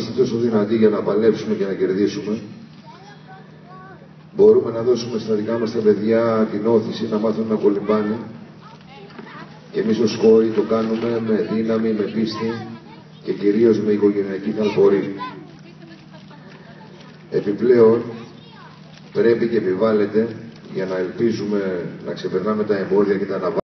είμαστε τόσο δυνατοί για να παλέψουμε και να κερδίσουμε, μπορούμε να δώσουμε στα δικά μας τα παιδιά την όθηση να μάθουν να κολυμπάνε και εμείς ως κόρη το κάνουμε με δύναμη, με πίστη και κυρίως με οικογενειακή θαλπορή. Επιπλέον πρέπει και επιβάλλεται για να ελπίζουμε να ξεπερνάμε τα εμπόδια και τα αναβάλλοντα.